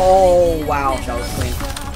Oh, wow, that was clean.